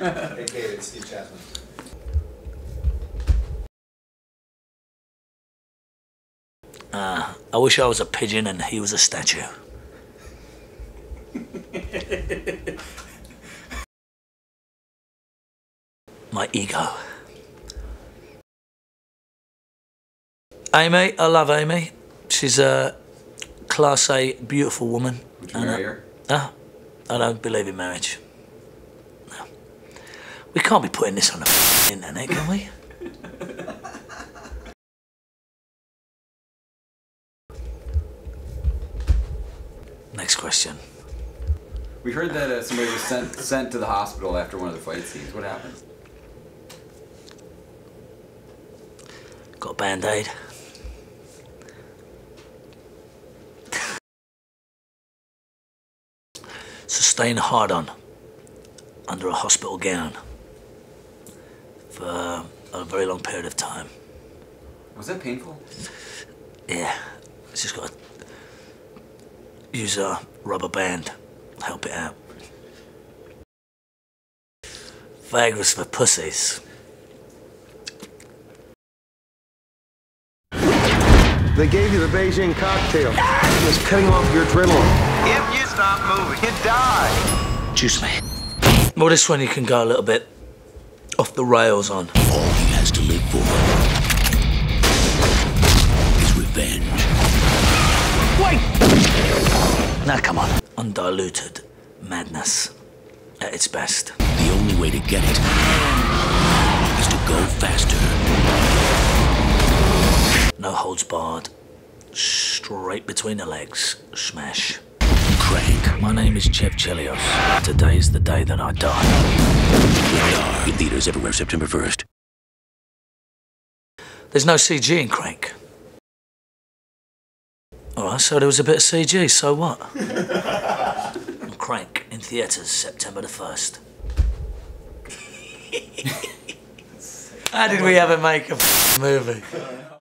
Hey, Kate, it's Steve Chapman. Uh, I wish I was a pigeon and he was a statue. My ego. Amy, I love Amy. She's a class A, beautiful woman. Would you And, uh, marry her? No, I don't believe in marriage. We can't be putting this on the internet, can we? Next question. We heard that uh, somebody was sent sent to the hospital after one of the fight scenes. What happened? Got a band aid. Sustained hard on under a hospital gown for a very long period of time. Was that painful? Yeah, it's just got to use a rubber band, help it out. Viagra's for pussies. They gave you the Beijing cocktail. It's cutting off your adrenaline. If you stop moving, you die. Juice me. Well, this one you can go a little bit off the rails on. All he has to live for is revenge. Wait! Now, come on. Undiluted madness at its best. The only way to get it is to go faster. No holds barred. Straight between the legs. Smash. Crank. My name is Chev Chelios. Today is the day that I die. Rated R. In theaters everywhere September 1st. There's no CG in Crank. Alright, so there was a bit of CG, so what? Crank in theatres September the 1st. How did we ever make a movie?